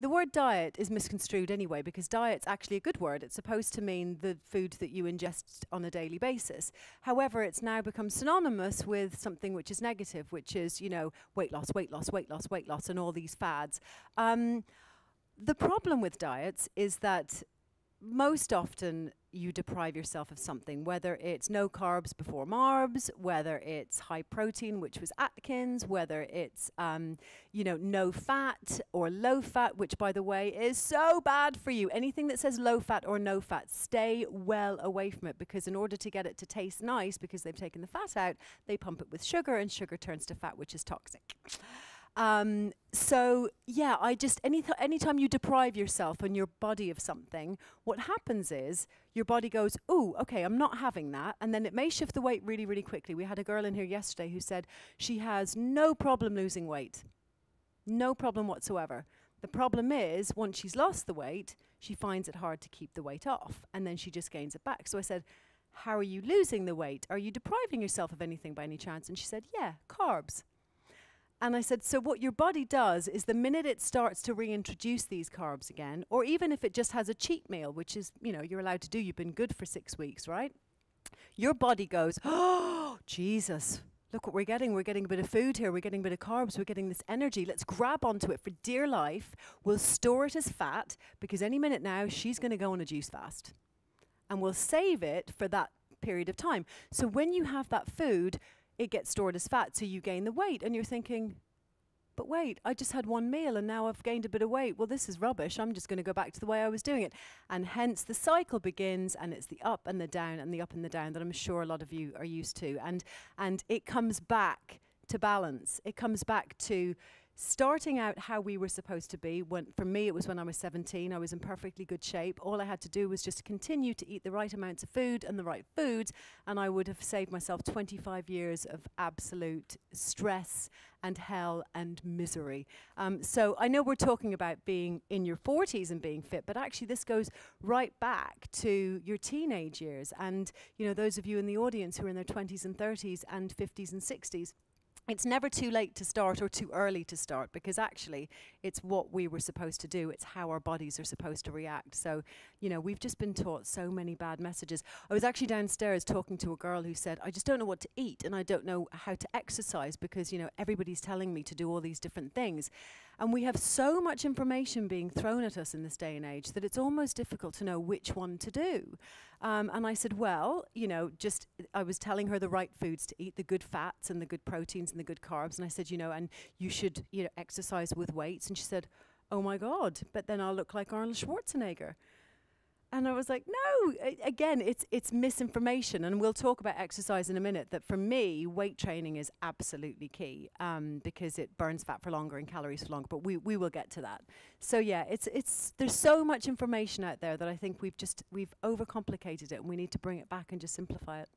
The word diet is misconstrued anyway because diet's actually a good word. It's supposed to mean the food that you ingest on a daily basis. However, it's now become synonymous with something which is negative, which is, you know, weight loss, weight loss, weight loss, weight loss, and all these fads. Um, the problem with diets is that most often you deprive yourself of something, whether it's no carbs before Marbs, whether it's high protein, which was Atkins, whether it's, um, you know, no fat or low fat, which by the way is so bad for you. Anything that says low fat or no fat, stay well away from it because in order to get it to taste nice, because they've taken the fat out, they pump it with sugar and sugar turns to fat, which is toxic. Um, so yeah, I just any anytime you deprive yourself and your body of something, what happens is your body goes, "Oh, okay, I'm not having that," and then it may shift the weight really, really quickly. We had a girl in here yesterday who said she has no problem losing weight, no problem whatsoever. The problem is once she's lost the weight, she finds it hard to keep the weight off, and then she just gains it back. So I said. How are you losing the weight? Are you depriving yourself of anything by any chance? And she said, Yeah, carbs. And I said, so what your body does is the minute it starts to reintroduce these carbs again, or even if it just has a cheat meal, which is, you know, you're allowed to do, you've been good for six weeks, right? Your body goes, oh, Jesus, look what we're getting. We're getting a bit of food here. We're getting a bit of carbs. We're getting this energy. Let's grab onto it for dear life. We'll store it as fat because any minute now she's going to go on a juice fast. And we'll save it for that period of time. So when you have that food, it gets stored as fat, so you gain the weight. And you're thinking, but wait, I just had one meal and now I've gained a bit of weight. Well, this is rubbish. I'm just going to go back to the way I was doing it. And hence the cycle begins and it's the up and the down and the up and the down that I'm sure a lot of you are used to. And, and it comes back to balance. It comes back to starting out how we were supposed to be when for me it was when I was 17 I was in perfectly good shape. All I had to do was just continue to eat the right amounts of food and the right foods and I would have saved myself 25 years of absolute stress and hell and misery. Um, so I know we're talking about being in your 40s and being fit but actually this goes right back to your teenage years and you know those of you in the audience who are in their 20s and 30s and 50s and 60s it's never too late to start or too early to start because actually it's what we were supposed to do. It's how our bodies are supposed to react. So, you know, we've just been taught so many bad messages. I was actually downstairs talking to a girl who said, I just don't know what to eat and I don't know how to exercise because, you know, everybody's telling me to do all these different things. And we have so much information being thrown at us in this day and age that it's almost difficult to know which one to do. Um, and I said, well, you know, just I was telling her the right foods to eat, the good fats and the good proteins and the good carbs. And I said, you know, and you should, you know, exercise with weights. And she said, oh my God, but then I'll look like Arnold Schwarzenegger. And I was like, no, again, it's it's misinformation. And we'll talk about exercise in a minute. That for me, weight training is absolutely key um, because it burns fat for longer and calories for longer. But we, we will get to that. So yeah, it's it's there's so much information out there that I think we've just we've overcomplicated it, and we need to bring it back and just simplify it.